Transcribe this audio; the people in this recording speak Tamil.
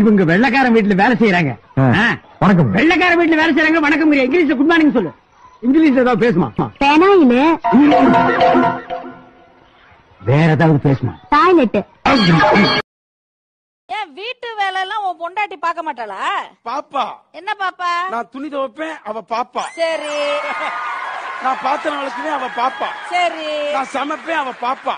இவங்க வெள்ளக்காரன் வீட்டுல வேலை செய்யறாங்க. வணக்கம். வெள்ளக்காரன் வீட்டுல வேலை செய்யறாங்க. வணக்கம் இங்கிலீஷ்ல குட் மார்னிங் சொல்லு. இங்கிலீஷ்ல ஏதாவது பேசுமா? பெனாயிலு வேற ஏதாவது பேசுமா? டாய்லெட் ஏன் வீட்டு வேலை எல்லாம் உன் பொண்டாட்டி பாக்க மாட்டாளா? பாப்பா. என்ன பாப்பா? நான் துணி துவைப்பேன் அவ பாப்பா. சரி. நான் பாத்திரம் வளர்க்குவேன் அவ பாப்பா. சரி. நான் சமைப்பேன் அவ பாப்பா.